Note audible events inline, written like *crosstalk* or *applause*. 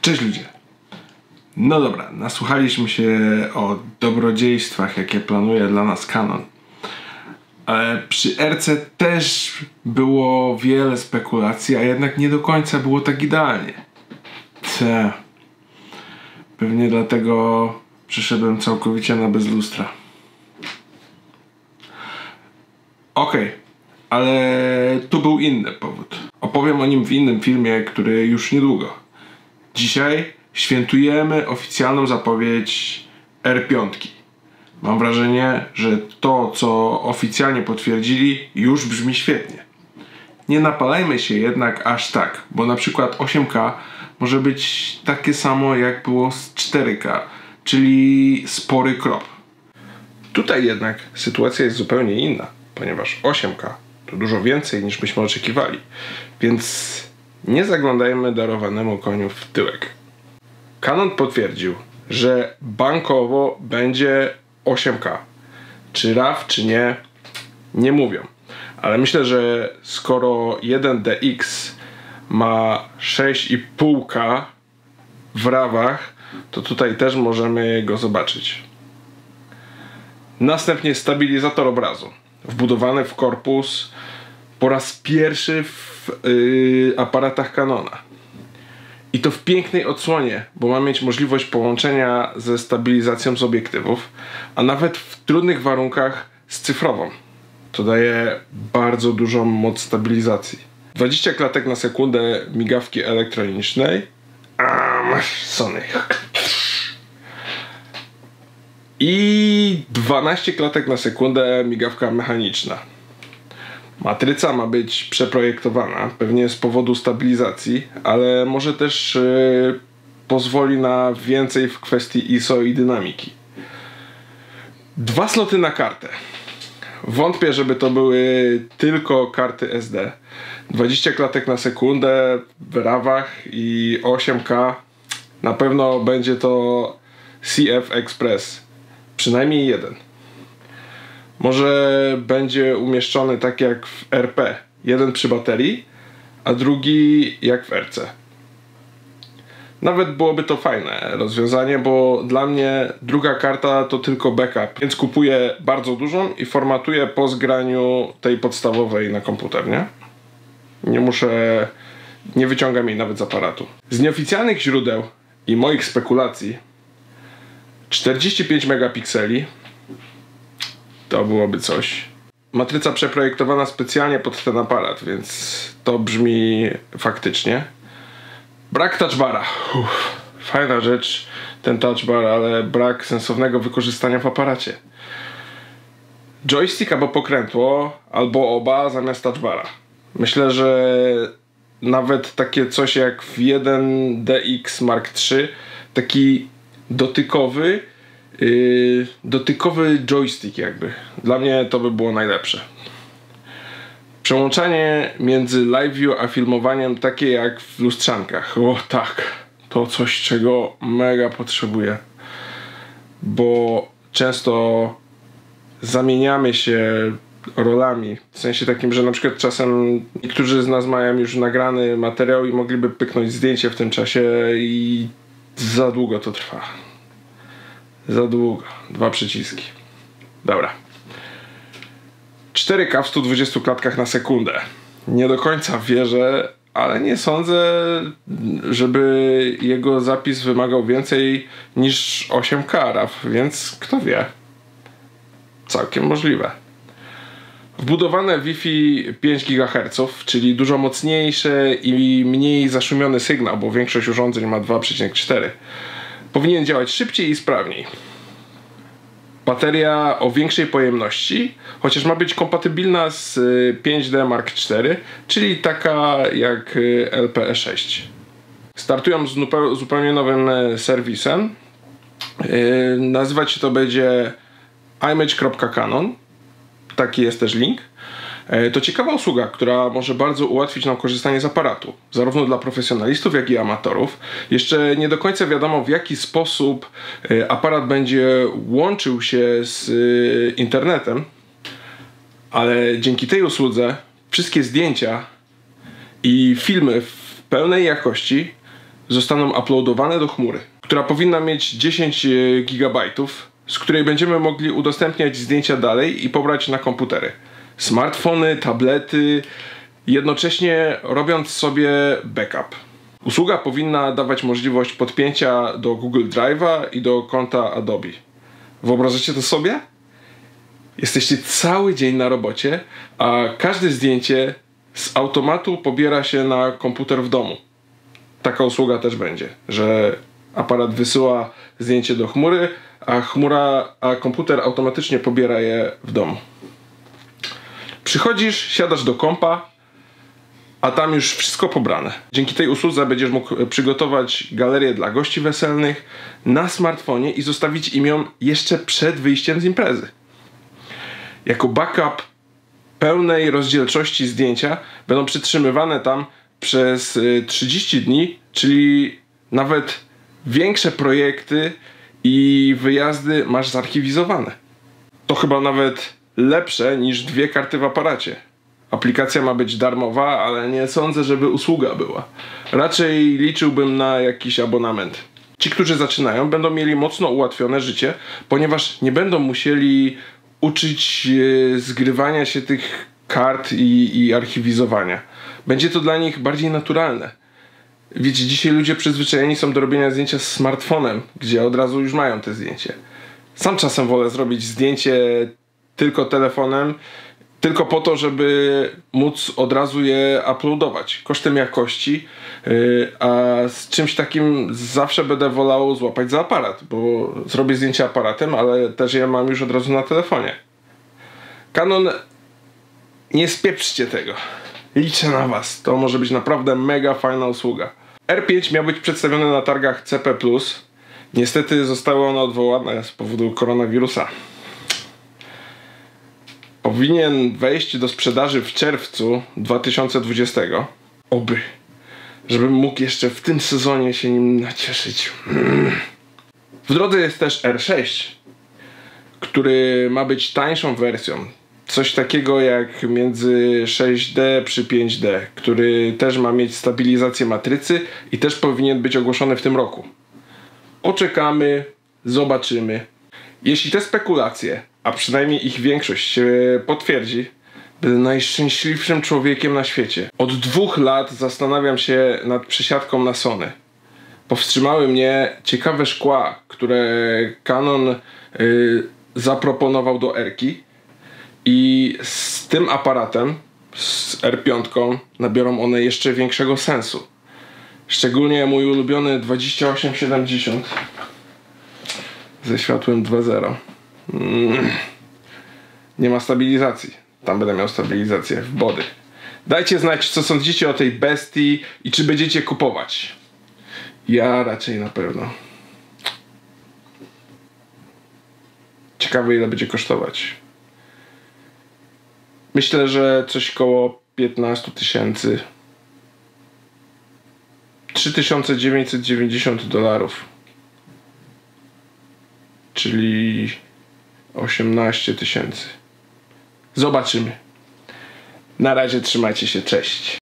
Cześć ludzie. No dobra, nasłuchaliśmy się o dobrodziejstwach, jakie planuje dla nas Canon. Ale przy RC też było wiele spekulacji, a jednak nie do końca było tak idealnie. Te. Pewnie dlatego przyszedłem całkowicie na bez lustra. Okej, ale tu był inny powód. Opowiem o nim w innym filmie, który już niedługo. Dzisiaj świętujemy oficjalną zapowiedź R5. Mam wrażenie, że to, co oficjalnie potwierdzili, już brzmi świetnie. Nie napalajmy się jednak aż tak, bo na przykład 8K może być takie samo jak było z 4K, czyli spory krop. Tutaj jednak sytuacja jest zupełnie inna, ponieważ 8K to dużo więcej niż byśmy oczekiwali, więc nie zaglądajmy darowanemu koniu w tyłek. Canon potwierdził, że bankowo będzie 8K. Czy RAW, czy nie, nie mówią. Ale myślę, że skoro 1DX ma 6,5K w rawach, to tutaj też możemy go zobaczyć. Następnie stabilizator obrazu, wbudowany w korpus po raz pierwszy w yy, aparatach Canona. I to w pięknej odsłonie, bo ma mieć możliwość połączenia ze stabilizacją z obiektywów, a nawet w trudnych warunkach z cyfrową. To daje bardzo dużą moc stabilizacji. 20 klatek na sekundę migawki elektronicznej. A masz Sony. I 12 klatek na sekundę migawka mechaniczna. Matryca ma być przeprojektowana, pewnie z powodu stabilizacji, ale może też yy, pozwoli na więcej w kwestii ISO i dynamiki. Dwa sloty na kartę. Wątpię, żeby to były tylko karty SD. 20 klatek na sekundę w rawach i 8K. Na pewno będzie to CF Express. Przynajmniej jeden. Może będzie umieszczony tak jak w RP. Jeden przy baterii, a drugi jak w RC. Nawet byłoby to fajne rozwiązanie, bo dla mnie druga karta to tylko backup, więc kupuję bardzo dużą i formatuję po zgraniu tej podstawowej na komputer, nie? Nie muszę, nie wyciągam jej nawet z aparatu. Z nieoficjalnych źródeł i moich spekulacji 45 megapikseli to byłoby coś. Matryca przeprojektowana specjalnie pod ten aparat, więc to brzmi faktycznie. Brak touchbara. Fajna rzecz ten touchbar, ale brak sensownego wykorzystania w aparacie. Joystick albo pokrętło, albo oba zamiast touchbara. Myślę, że nawet takie coś jak w 1DX Mark III, taki dotykowy, yy, dotykowy joystick jakby. Dla mnie to by było najlepsze. Przełączanie między live view a filmowaniem takie jak w lustrzankach. O tak, to coś czego mega potrzebuję. Bo często zamieniamy się rolami. W sensie takim, że na przykład czasem niektórzy z nas mają już nagrany materiał i mogliby pyknąć zdjęcie w tym czasie i za długo to trwa. Za długo. Dwa przyciski. Dobra. 4K w 120 klatkach na sekundę. Nie do końca wierzę, ale nie sądzę, żeby jego zapis wymagał więcej niż 8K RAW, więc kto wie. Całkiem możliwe. Wbudowane Wi-Fi 5 GHz, czyli dużo mocniejsze i mniej zaszumiony sygnał, bo większość urządzeń ma 2,4. Powinien działać szybciej i sprawniej. Bateria o większej pojemności, chociaż ma być kompatybilna z 5D Mark IV, czyli taka jak LPE6. Startują z zupełnie nowym serwisem. Nazywać się to będzie image.canon. Taki jest też link. To ciekawa usługa, która może bardzo ułatwić nam korzystanie z aparatu, zarówno dla profesjonalistów, jak i amatorów. Jeszcze nie do końca wiadomo, w jaki sposób aparat będzie łączył się z internetem, ale dzięki tej usłudze wszystkie zdjęcia i filmy w pełnej jakości zostaną uploadowane do chmury, która powinna mieć 10 GB, z której będziemy mogli udostępniać zdjęcia dalej i pobrać na komputery. Smartfony, tablety, jednocześnie robiąc sobie backup. Usługa powinna dawać możliwość podpięcia do Google Drive'a i do konta Adobe. Wyobrażacie to sobie? Jesteście cały dzień na robocie, a każde zdjęcie z automatu pobiera się na komputer w domu. Taka usługa też będzie, że aparat wysyła zdjęcie do chmury, a chmura, a komputer automatycznie pobiera je w domu. Przychodzisz, siadasz do kompa, a tam już wszystko pobrane. Dzięki tej usłudze będziesz mógł przygotować galerię dla gości weselnych na smartfonie i zostawić im ją jeszcze przed wyjściem z imprezy. Jako backup pełnej rozdzielczości zdjęcia będą przytrzymywane tam przez 30 y, dni, czyli nawet większe projekty i wyjazdy masz zarchiwizowane. To chyba nawet lepsze niż dwie karty w aparacie. Aplikacja ma być darmowa, ale nie sądzę, żeby usługa była. Raczej liczyłbym na jakiś abonament. Ci, którzy zaczynają, będą mieli mocno ułatwione życie, ponieważ nie będą musieli uczyć e, zgrywania się tych kart i, i archiwizowania. Będzie to dla nich bardziej naturalne. Wiecie, dzisiaj ludzie przyzwyczajeni są do robienia zdjęcia z smartfonem, gdzie od razu już mają te zdjęcie. Sam czasem wolę zrobić zdjęcie tylko telefonem, tylko po to, żeby móc od razu je uploadować kosztem jakości, y, a z czymś takim zawsze będę wolał złapać za aparat, bo zrobię zdjęcie aparatem, ale też je mam już od razu na telefonie. Canon, nie spieprzcie tego. Liczę na was. To może być naprawdę mega fajna usługa. R5 miał być przedstawiony na targach CP+. Niestety zostały one odwołane z powodu koronawirusa powinien wejść do sprzedaży w czerwcu 2020. Oby. Żebym mógł jeszcze w tym sezonie się nim nacieszyć. *clears throat* W drodze jest też R6, który ma być tańszą wersją. Coś takiego jak między 6D przy 5D, który też ma mieć stabilizację matrycy i też powinien być ogłoszony w tym roku. Poczekamy, zobaczymy. Jeśli te spekulacje a przynajmniej ich większość się potwierdzi, będę najszczęśliwszym człowiekiem na świecie. Od dwóch lat zastanawiam się nad przesiadką na Sony. Powstrzymały mnie ciekawe szkła, które Canon y, zaproponował do Erki i z tym aparatem, z R5 nabiorą one jeszcze większego sensu. Szczególnie mój ulubiony 2870 ze światłem 2.0. Nie ma stabilizacji. Tam będę miał stabilizację w body. Dajcie znać, co sądzicie o tej bestii i czy będziecie kupować. Ja raczej na pewno. Ciekawe, ile będzie kosztować. Myślę, że coś koło 15 tysięcy. 3990 dolarów. Czyli 18 tysięcy. Zobaczymy. Na razie trzymajcie się, cześć.